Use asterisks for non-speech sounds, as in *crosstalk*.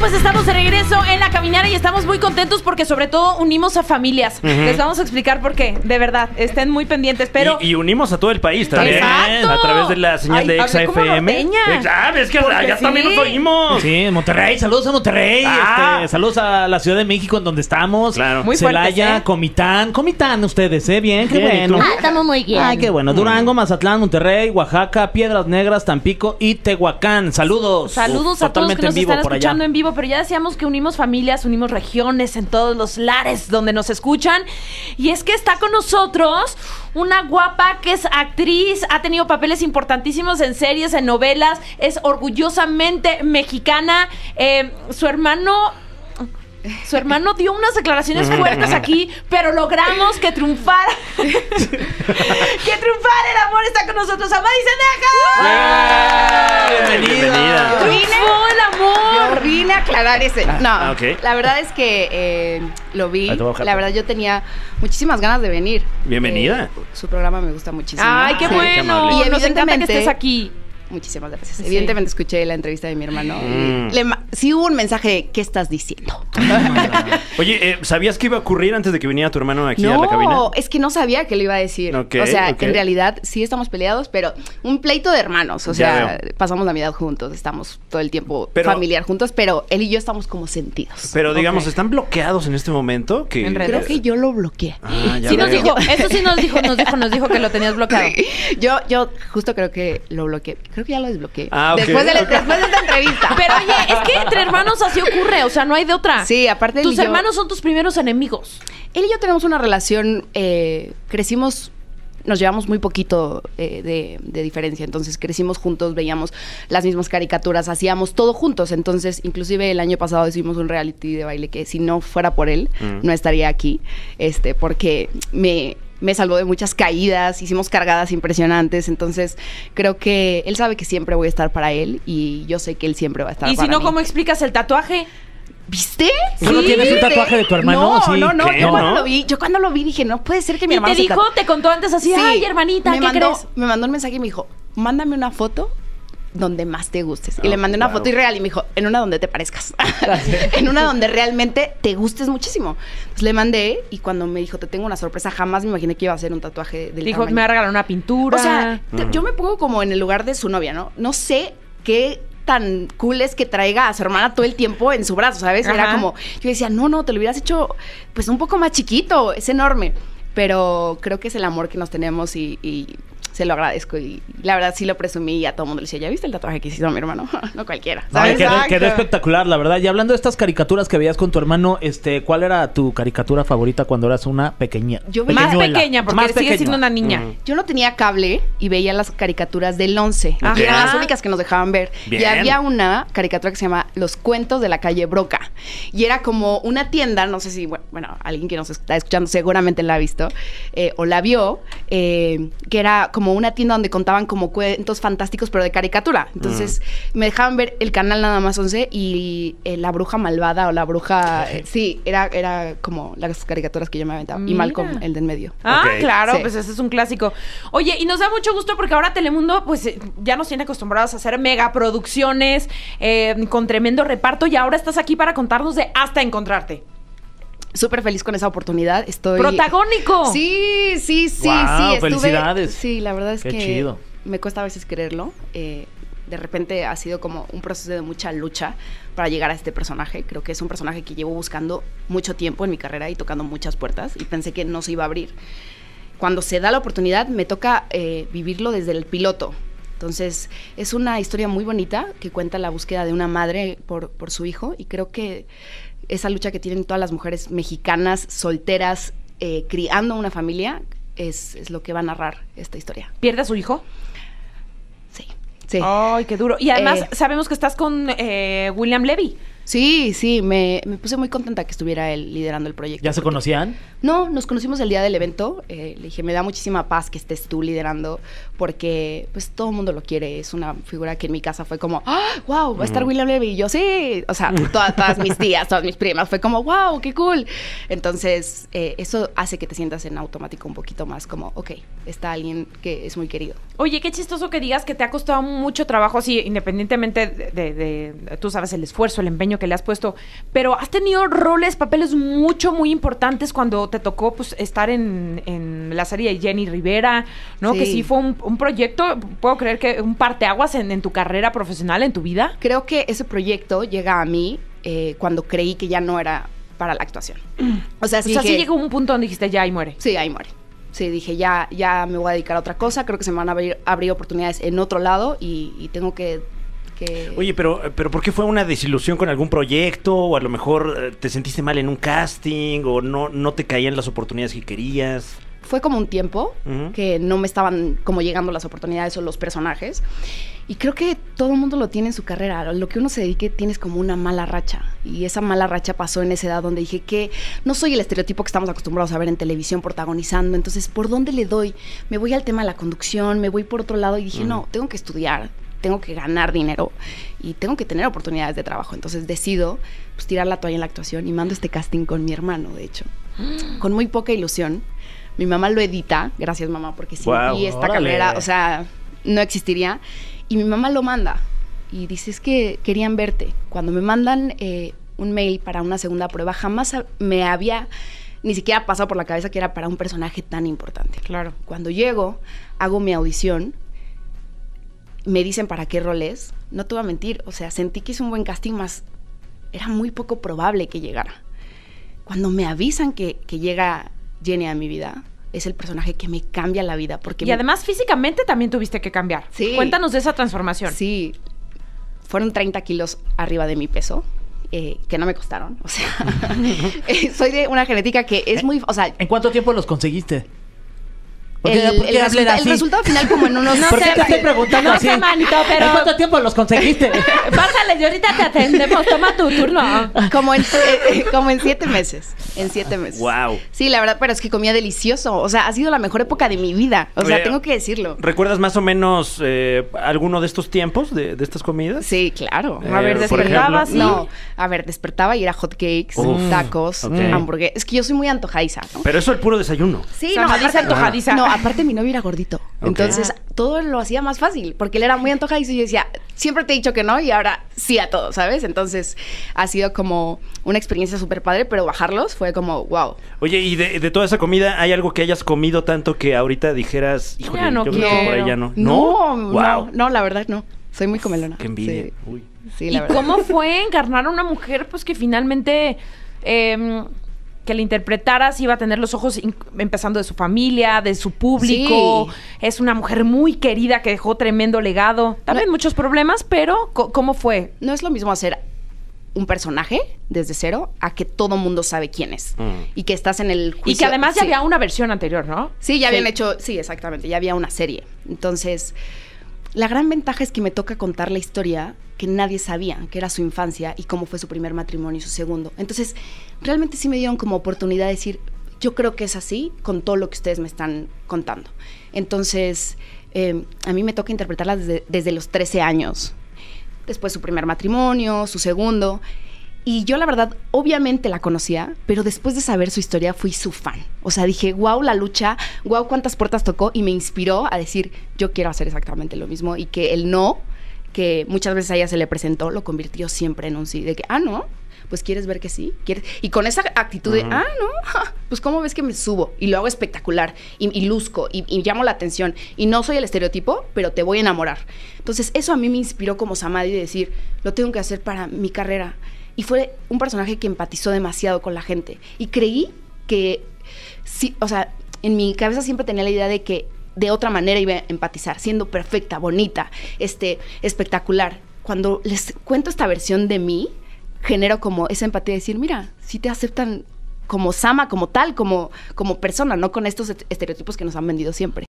pues estamos de regreso en la caminera y estamos muy contentos porque sobre todo unimos a familias. Les vamos a explicar por qué, de verdad, estén muy pendientes, pero... Y, y unimos a todo el país también. Exacto. A través de la señal Ay, de XFM. Ah, es que Porque allá sí. también nos oímos. Sí, en Monterrey, saludos a Monterrey, Ah. este, saludos a la Ciudad de México en donde estamos. Claro. Muy Celaya, fuertes, ¿eh? Comitán, Comitán ustedes, ¿eh? Bien, qué Bien, ¿y bueno. Ah, estamos muy bien. Ay, qué bueno. Durango, Mazatlán, Monterrey, Oaxaca, Piedras Negras, Tampico y Tehuacán. Saludos. Saludos Uf, a todos totalmente que nos en vivo están por allá. escuchando en vivo, pero ya decíamos que unimos familias, unimos regiones en todos los lares donde nos escuchan. Y es que está con nosotros una guapa que es actriz, ha tenido papeles importantísimos en series, en novelas, es orgullosamente mexicana. Eh, su hermano... Su hermano dio unas declaraciones fuertes aquí, pero logramos que triunfara. *laughs* que triunfara el amor. Está con nosotros Amadi Sendeja. Bienvenida. Triunfó el amor. Yo vine a aclarar ese. No, ah, la verdad es que eh, lo vi. La verdad yo tenía muchísimas ganas de venir. Bienvenida. Eh, su programa me gusta muchísimo. Ay, qué Sí. bueno. Y Nos encanta que estés aquí. Muchísimas gracias. Sí. Evidentemente escuché la entrevista de mi hermano. y Mm. le ma- sí hubo un mensaje de ¿qué estás diciendo? *laughs* Oye, eh, ¿sabías que iba a ocurrir antes de que viniera tu hermano aquí a la cabina? No, es que no sabía que lo iba a decir. O sea, en realidad sí estamos peleados, pero un pleito de hermanos. O sea, pasamos la Navidad juntos, estamos todo el tiempo Pero- familiar juntos, pero él y yo estamos como sentidos. Pero digamos. ¿están bloqueados en este momento? Que... En redes. Creo que yo lo bloqueé. Ah, ya Sí nos dijo, eso sí nos dijo, nos dijo, nos dijo que lo tenías bloqueado. *laughs* Yo, yo justo creo que lo bloqueé. Creo que ya lo desbloqueé. Ah, después, de la- ok. después de esta entrevista. *laughs* Pero oye, es que entre hermanos así ocurre, o sea, no hay de otra. Sí, aparte él Tus y yo- hermanos son tus primeros enemigos. Él y yo tenemos una relación, eh, crecimos, nos llevamos muy poquito eh, de, de diferencia, entonces crecimos juntos, veíamos las mismas caricaturas, hacíamos todo juntos, entonces inclusive el año pasado hicimos un reality de baile que si no fuera por él, Mm. no estaría aquí, este, porque me... Me salvó de muchas caídas, hicimos cargadas impresionantes, entonces creo que él sabe que siempre voy a estar para él y yo sé que él siempre va a estar Y si para no, mí. ¿cómo explicas el tatuaje? ¿Viste? ¿Tú no tienes un tatuaje de tu hermano? No, Sí. no, no. ¿Qué? Yo cuando ¿No? lo vi, yo cuando lo vi dije, no puede ser que mi Y hermano te dijo, te contó antes así, Sí. ay, hermanita, me ¿qué mandó, crees? Me mandó un mensaje y me dijo, mándame una foto donde más te gustes. Y Oh, le mandé una wow. foto irreal y me dijo, en una donde te parezcas. *laughs* *laughs* en una donde realmente te gustes muchísimo. Entonces le mandé y cuando me dijo, te tengo una sorpresa, jamás me imaginé que iba a ser un tatuaje del Dijo, tamaño. me va a regalar una pintura. O sea, te- yo me pongo como en el lugar de su novia, ¿no? No sé qué tan cool es que traiga a su hermana todo el tiempo en su brazo, ¿sabes? Era como, yo decía, no, no, te lo hubieras hecho pues un poco más chiquito, es enorme. Pero creo que es el amor que nos tenemos y, y se lo agradezco. Y la verdad sí lo presumí y a todo el mundo le decía, ¿ya viste el tatuaje que hizo mi hermano? *laughs* no cualquiera. No, ¿sabes? quedó, espectacular, la verdad. Y hablando de estas caricaturas que veías con tu hermano, este, ¿cuál era tu caricatura favorita cuando eras una pequeña? Yo más pequeña, porque Más sigue siendo una niña. Yo no tenía cable y veía las caricaturas del 11. Ajá. Y eran las únicas que nos dejaban ver. Bien. Y había una caricatura que se llama Los Cuentos de la Calle Broca. Y era como una tienda, no sé si, bueno, bueno, alguien que nos está escuchando seguramente la ha visto eh, o la vio, eh, que era como una tienda donde contaban como cuentos fantásticos, pero de caricatura. Entonces me dejaban ver el canal nada más 11 y eh, La Bruja Malvada o La Bruja... eh, sí, era, era como las caricaturas que yo me aventaba. Y Mira. Malcolm, el del medio. Ah, claro, Sí. pues ese es un clásico. Oye, y nos da mucho gusto porque ahora Telemundo, pues eh, ya nos tiene acostumbrados a hacer megaproducciones eh, con tremendo reparto y ahora estás aquí para contarnos de Hasta Encontrarte. Súper feliz con esa oportunidad. Estoy. ¡Protagónico! Sí, sí, sí, Guau, sí. estuve- felicidades. Sí, la verdad es Qué que chido. me cuesta a veces creerlo. Eh, de repente ha sido como un proceso de mucha lucha para llegar a este personaje. Creo que es un personaje que llevo buscando mucho tiempo en mi carrera y tocando muchas puertas y pensé que no se iba a abrir. Cuando se da la oportunidad me toca eh, vivirlo desde el piloto. Entonces es una historia muy bonita que cuenta la búsqueda de una madre por, por su hijo y creo que esa lucha que tienen todas las mujeres mexicanas solteras eh, criando una familia es, es lo que va a narrar esta historia. ¿Pierde a su hijo? Sí, sí. Ay, qué duro. Y además Eh. sabemos que estás con eh, William Levy. Sí, sí, me, me puse muy contenta que estuviera él liderando el proyecto. ¿Ya se porque- conocían? No, nos conocimos el día del evento. eh, le dije, me da muchísima paz que estés tú liderando porque pues todo el mundo lo quiere. Es una figura que en mi casa fue como, ¡Ah, wow, va a estar William Levy. Y yo, sí. O sea, *laughs* todas, todas mis tías, todas mis primas, fue como, wow, qué cool. Entonces, eh, eso hace que te sientas en automático un poquito más como, ok, está alguien que es muy querido. Oye, qué chistoso que digas que te ha costado mucho trabajo, así, independientemente de, de- de- tú sabes, el esfuerzo, el empeño que le has puesto, pero has tenido roles, papeles mucho, muy importantes cuando te tocó pues, estar en, en la serie de Jenny Rivera, ¿no? Sí. Que sí fue un, un proyecto, puedo creer que un parteaguas en, en tu carrera profesional, en tu vida. Creo que ese proyecto llega a mí eh, cuando creí que ya no era para la actuación. *clears throat* O sea, O sí sea, sí que- llegó un punto donde dijiste ya y muere. Sí, ahí muere. Sí, dije, ya, ya me voy a dedicar a otra cosa. Creo que se me van a abrir, abrir oportunidades en otro lado y, y tengo que, que- Oye, pero, pero ¿por qué fue una desilusión con algún proyecto? O a lo mejor eh, te sentiste mal en un casting, o no, no te caían las oportunidades que querías. Fue como un tiempo Ujú. que no me estaban como llegando las oportunidades o los personajes. Y creo que todo el mundo lo tiene en su carrera. Lo que uno se dedique tienes como una mala racha. Y esa mala racha pasó en esa edad donde dije que no soy el estereotipo que estamos acostumbrados a ver en televisión protagonizando. Entonces, ¿por dónde le doy? Me voy al tema de la conducción, me voy por otro lado y dije, Ujú. no, tengo que estudiar, tengo que ganar dinero y tengo que tener oportunidades de trabajo. Entonces decido pues, tirar la toalla en la actuación y mando este casting con mi hermano, de hecho. *gasps* Con muy poca ilusión. Mi mamá lo edita, gracias mamá, porque sin Guau, ti esta órale. carrera, o sea, no existiría. Y mi mamá lo manda y dice, es que querían verte. Cuando me mandan eh, un mail para una segunda prueba, jamás me había ni siquiera pasado por la cabeza que era para un personaje tan importante. Claro. Cuando llego, hago mi audición, me dicen para qué rol es, no te voy a mentir, o sea, sentí que hice un buen casting, más era muy poco probable que llegara. Cuando me avisan que, que llega Jenny a mi vida, es el personaje que me cambia la vida, porque Y me- además físicamente también tuviste que cambiar. Sí. Cuéntanos de esa transformación. Sí, fueron 30 kilos arriba de mi peso. eh, que no me costaron, o sea, *laughs* eh, soy de una genética que es muy, o sea, ¿En cuánto tiempo los conseguiste? ¿Por el, por resulta- resultado final como en unos... *laughs* ¿Por qué te estoy preguntando no así? sé, manito, pero- ¿En cuánto tiempo los conseguiste? *laughs* Pásale, y ahorita te atendemos. Toma tu turno. Como en, eh, eh, como en siete meses. En siete meses. Wow. Sí, la verdad, pero es que comía delicioso. O sea, ha sido la mejor época de mi vida. O sea, Oye, tengo que decirlo. ¿Recuerdas más o menos eh, alguno de estos tiempos, de, de estas comidas? Sí, claro. Eh, A ver, por despertaba ejemplo. así. No, a ver, despertaba y era hot cakes, Uf, tacos, ok. hamburguesas. Es que yo soy muy antojadiza, ¿no? Pero eso el puro desayuno. Sí, antojadiza. No, aparte mi novio era gordito. Entonces, todo lo hacía más fácil, porque él era muy antojadizo y yo decía, siempre te he dicho que no y ahora sí a todo, ¿sabes? Entonces, ha sido como una experiencia súper padre, pero bajarlos fue como, wow. Oye, y de, de toda esa comida, ¿hay algo que hayas comido tanto que ahorita dijeras, híjole, Ya no yo creo que quiero. ya no? No, no, Wow. no, la verdad no. Soy muy comelona. Qué envidia. Sí, Uy. sí, ¿Y la verdad. cómo fue encarnar a una mujer pues que finalmente em, que le interpretaras iba a tener los ojos empezando de su familia, de su público? Sí. Es una mujer muy querida que dejó tremendo legado. También No- muchos problemas, pero ¿cómo fue? No es lo mismo hacer un personaje desde cero a que todo mundo sabe quién es. Mm. Y que estás en el juicio. y que además ya sí. había una versión anterior, ¿no? Sí, ya habían Sí. hecho, sí, exactamente, ya había una serie. Entonces, la gran ventaja es que me toca contar la historia que nadie sabía, que era su infancia y cómo fue su primer matrimonio y su segundo. Entonces, realmente sí me dieron como oportunidad de decir, yo creo que es así con todo lo que ustedes me están contando. Entonces, eh, a mí me toca interpretarla desde, desde los 13 años. Después su primer matrimonio, su segundo. Y yo la verdad, obviamente la conocía, pero después de saber su historia fui su fan. O sea, dije, wow, la lucha, wow, cuántas puertas tocó y me inspiró a decir, yo quiero hacer exactamente lo mismo y que el no, que muchas veces a ella se le presentó, lo convirtió siempre en un sí, de que, ah, no, pues quieres ver que sí, ¿Quieres? y con esa actitud de, Ujú. ah, no, ja, pues cómo ves que me subo y lo hago espectacular y, y luzco y, y llamo la atención y no soy el estereotipo, pero te voy a enamorar. Entonces eso a mí me inspiró como Samadhi de decir, lo tengo que hacer para mi carrera. Y fue un personaje que empatizó demasiado con la gente. Y creí que, sí, o sea, en mi cabeza siempre tenía la idea de que de otra manera iba a empatizar, siendo perfecta, bonita, este, espectacular. Cuando les cuento esta versión de mí, genero como esa empatía de decir, mira, si te aceptan como Sama, como tal, como, como persona, no con estos est- estereotipos que nos han vendido siempre.